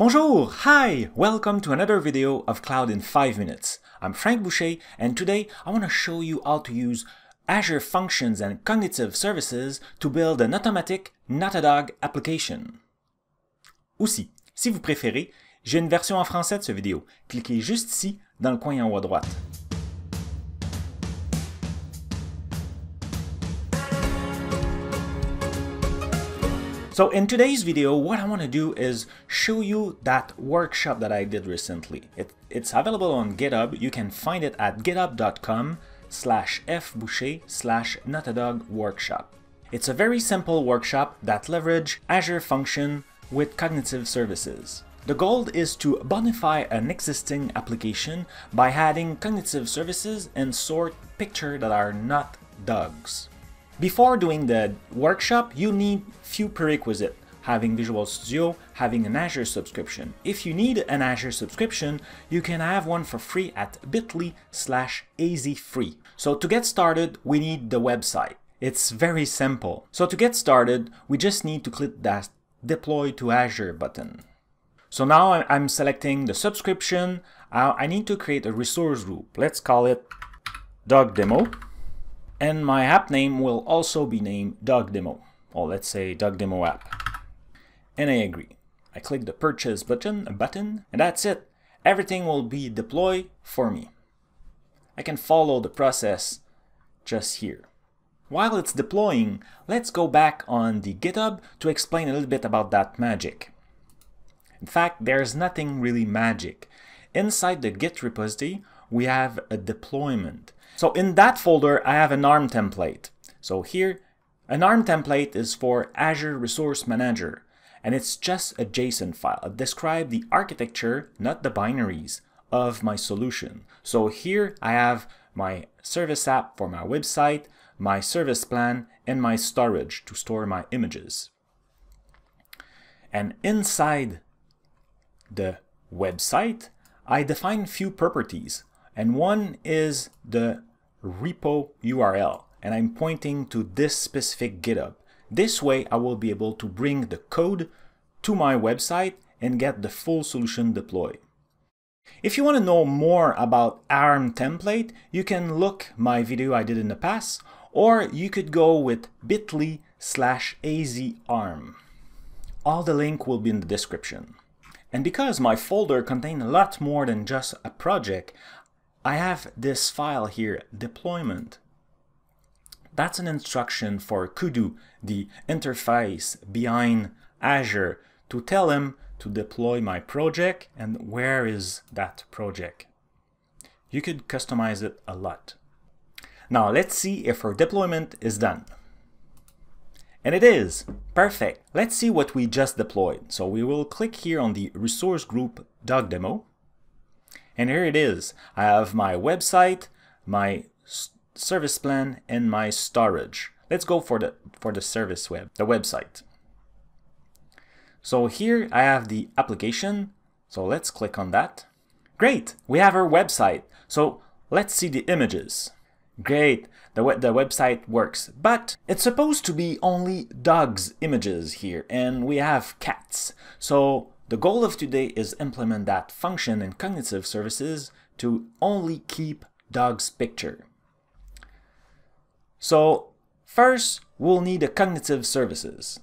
Bonjour! Hi! Welcome to another video of Cloud in 5 minutes. I'm Frank Boucher and today I want to show you how to use Azure Functions and Cognitive Services to build an automatic Not-A-Dog application. Aussi, si vous préférez, j'ai une version en français de cette vidéo. Cliquez juste ici dans le coin en haut à droite. So in today's video, what I want to do is show you that workshop that I did recently. It, it's available on GitHub. You can find it at github.com slash fboucher slash notadog workshop. It's a very simple workshop that leverage Azure Function with cognitive services. The goal is to bonify an existing application by adding cognitive services and sort pictures that are not dogs. Before doing the workshop, you need few prerequisites, having Visual Studio, having an Azure subscription. If you need an Azure subscription, you can have one for free at bit.ly slash azfree. So to get started, we need the website. It's very simple. So to get started, we just need to click that Deploy to Azure button. So now I'm selecting the subscription. Uh, I need to create a resource group. Let's call it Dog Demo and my app name will also be named Dog Demo, or let's say Dog Demo app. And I agree. I click the purchase button, a button, and that's it. Everything will be deployed for me. I can follow the process just here. While it's deploying, let's go back on the GitHub to explain a little bit about that magic. In fact, there's nothing really magic. Inside the Git repository, we have a deployment. So in that folder, I have an ARM template. So here, an ARM template is for Azure Resource Manager, and it's just a JSON file. It describes the architecture, not the binaries, of my solution. So here I have my service app for my website, my service plan, and my storage to store my images. And inside the website, I define few properties, and one is the repo URL and I'm pointing to this specific GitHub. This way I will be able to bring the code to my website and get the full solution deployed. If you want to know more about ARM template, you can look my video I did in the past, or you could go with bit.ly slash azarm. All the link will be in the description. And because my folder contains a lot more than just a project, I have this file here, deployment. That's an instruction for Kudu, the interface behind Azure, to tell him to deploy my project and where is that project. You could customize it a lot. Now let's see if our deployment is done. And it is! Perfect! Let's see what we just deployed. So we will click here on the resource group dog demo and here it is. I have my website, my service plan, and my storage. Let's go for the for the service web, the website. So here I have the application. So let's click on that. Great, we have our website. So let's see the images. Great, the, web, the website works, but it's supposed to be only dogs images here, and we have cats. So the goal of today is implement that function in cognitive services to only keep dog's picture. So first, we'll need a cognitive services.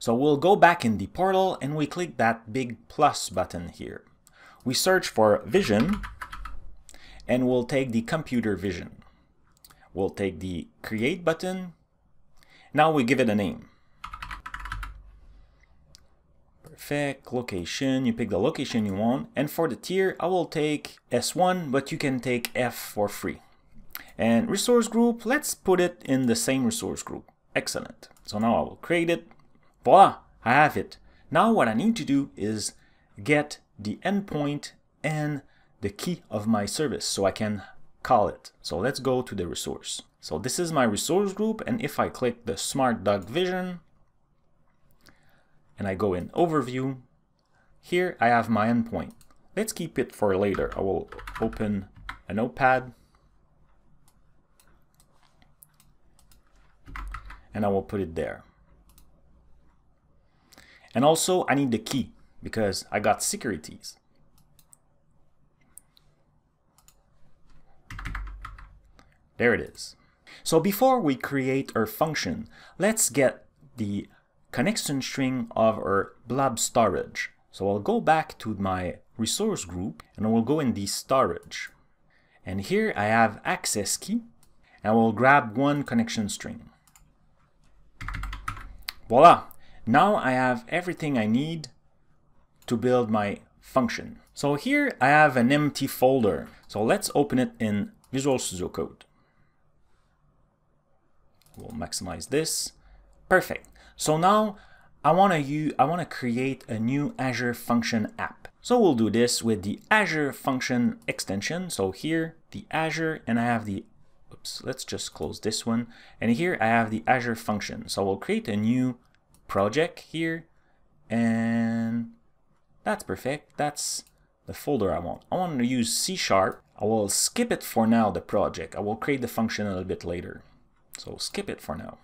So we'll go back in the portal and we click that big plus button here. We search for vision and we'll take the computer vision. We'll take the create button. Now we give it a name. Perfect, location, you pick the location you want. And for the tier, I will take S1, but you can take F for free. And resource group, let's put it in the same resource group. Excellent. So now I will create it. Voila, I have it. Now what I need to do is get the endpoint and the key of my service so I can call it. So let's go to the resource. So this is my resource group and if I click the smart dog vision, and I go in overview, here I have my endpoint. Let's keep it for later. I will open a notepad and I will put it there. And also I need the key because I got securities. There it is. So before we create our function, let's get the connection string of our blob storage. So I'll go back to my resource group and I will go in the storage. And here I have access key and I will grab one connection string. Voila! Now I have everything I need to build my function. So here I have an empty folder. So let's open it in Visual Studio Code. We'll maximize this. Perfect. So now I want to I want to create a new Azure function app. So we'll do this with the Azure function extension. So here the Azure and I have the oops, let's just close this one. And here I have the Azure function. So we'll create a new project here and that's perfect. That's the folder I want. I want to use C sharp. I will skip it for now, the project. I will create the function a little bit later. So skip it for now.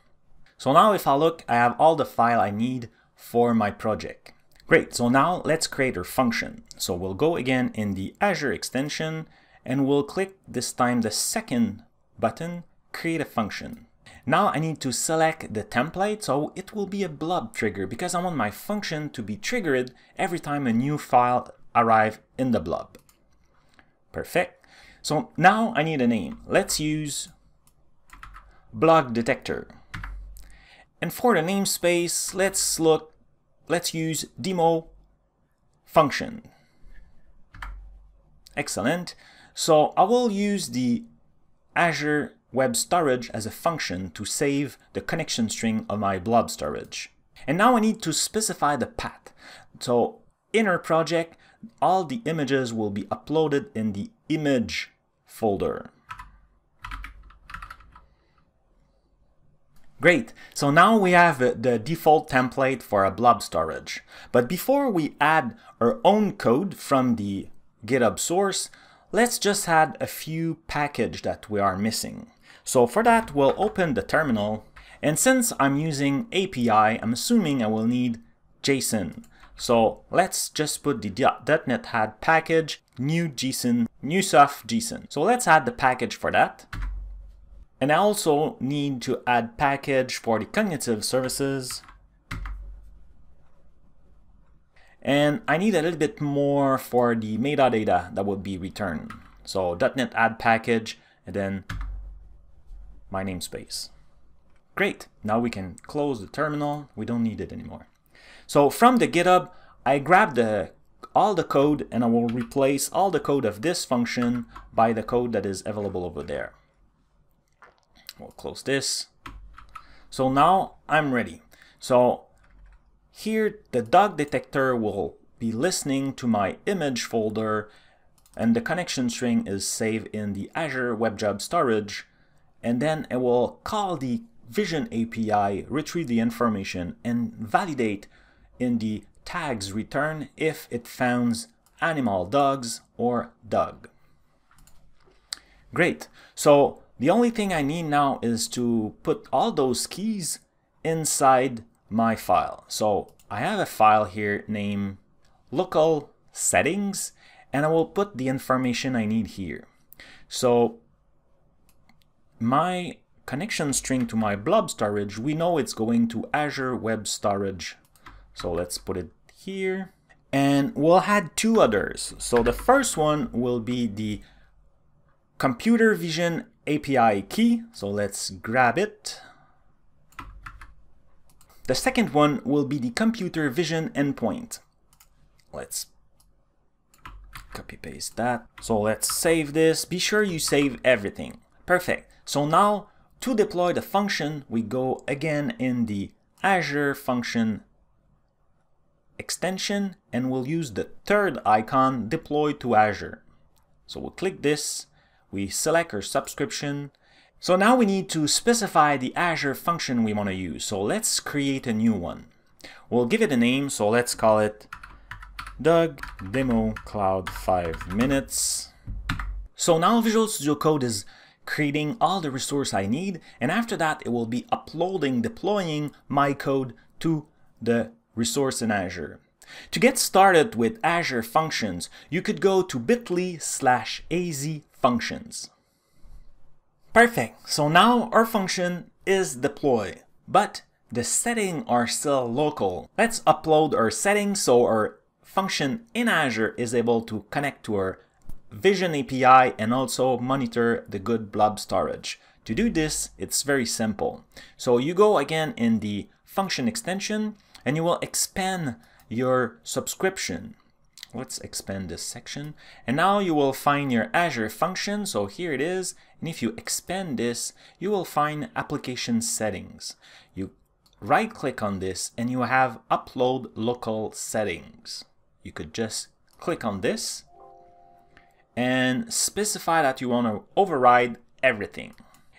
So now if I look, I have all the file I need for my project. Great, so now let's create our function. So we'll go again in the Azure extension and we'll click this time the second button, create a function. Now I need to select the template, so it will be a blob trigger because I want my function to be triggered every time a new file arrive in the blob. Perfect. So now I need a name. Let's use block detector. And for the namespace, let's look, let's use demo function. Excellent. So I will use the Azure Web Storage as a function to save the connection string of my blob storage. And now I need to specify the path. So in our project, all the images will be uploaded in the image folder. Great, so now we have uh, the default template for a blob storage. But before we add our own code from the GitHub source, let's just add a few package that we are missing. So for that, we'll open the terminal, and since I'm using API, I'm assuming I will need JSON. So let's just put the .NET add package, new JSON, new soft JSON. So let's add the package for that. And I also need to add package for the cognitive services. And I need a little bit more for the metadata that would be returned. So .NET add package and then my namespace. Great, now we can close the terminal. We don't need it anymore. So from the GitHub, I grab the all the code and I will replace all the code of this function by the code that is available over there. We'll close this. So now I'm ready. So here the dog detector will be listening to my image folder and the connection string is saved in the Azure Web Job Storage and then it will call the Vision API, retrieve the information and validate in the tags return if it founds animal dogs or dog. Great. So the only thing I need now is to put all those keys inside my file. So I have a file here named local settings and I will put the information I need here. So my connection string to my blob storage, we know it's going to Azure Web Storage. So let's put it here. And we'll add two others. So the first one will be the computer vision API key. So let's grab it. The second one will be the computer vision endpoint. Let's copy paste that. So let's save this. Be sure you save everything. Perfect. So now to deploy the function, we go again in the Azure function extension and we'll use the third icon deploy to Azure. So we'll click this we select our subscription. So now we need to specify the Azure function we want to use. So let's create a new one. We'll give it a name, so let's call it Dog Demo Cloud 5 Minutes. So now Visual Studio Code is creating all the resource I need, and after that it will be uploading, deploying my code to the resource in Azure. To get started with Azure Functions, you could go to bit.ly slash azfunctions. Perfect, so now our function is deployed, but the settings are still local. Let's upload our settings so our function in Azure is able to connect to our Vision API and also monitor the good blob storage. To do this, it's very simple. So you go again in the function extension and you will expand your subscription. Let's expand this section. And now you will find your Azure function. So here it is. And if you expand this, you will find application settings. You right click on this and you have upload local settings. You could just click on this and specify that you want to override everything.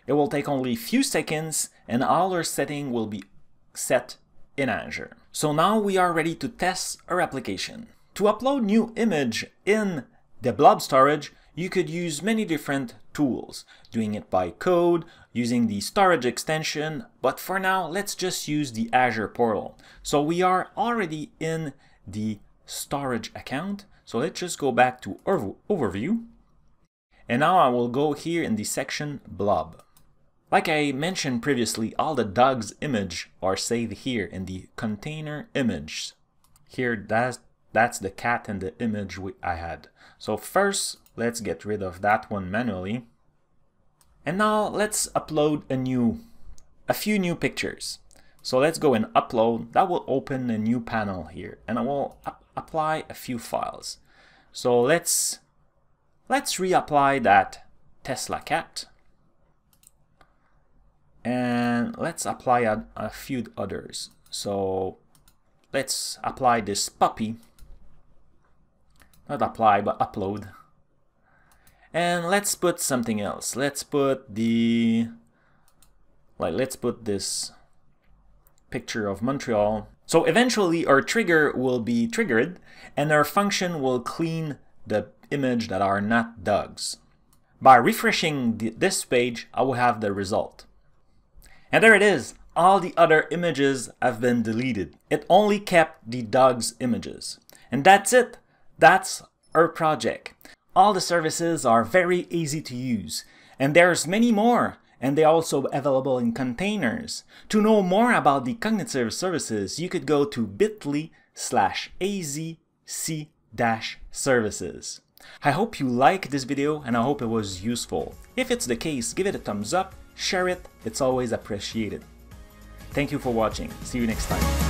It will take only a few seconds and all our setting will be set in Azure. So now we are ready to test our application. To upload new image in the blob storage, you could use many different tools, doing it by code, using the storage extension, but for now, let's just use the Azure portal. So we are already in the storage account. So let's just go back to overview. And now I will go here in the section blob. Like I mentioned previously, all the dogs image are saved here in the container image. Here, that's, that's the cat and the image we, I had. So first, let's get rid of that one manually. And now let's upload a new, a few new pictures. So let's go and upload. That will open a new panel here. And I will apply a few files. So let's let's reapply that Tesla cat and let's apply a, a few others. So let's apply this puppy not apply but upload and let's put something else let's put the like let's put this picture of Montreal so eventually our trigger will be triggered and our function will clean the image that are not dogs. By refreshing this page, I will have the result. And there it is. All the other images have been deleted. It only kept the dogs images. And that's it. That's our project. All the services are very easy to use. And there's many more and they're also available in containers. To know more about the cognitive services, you could go to bit.ly slash azc-services. I hope you like this video and I hope it was useful. If it's the case, give it a thumbs up, share it, it's always appreciated. Thank you for watching, see you next time.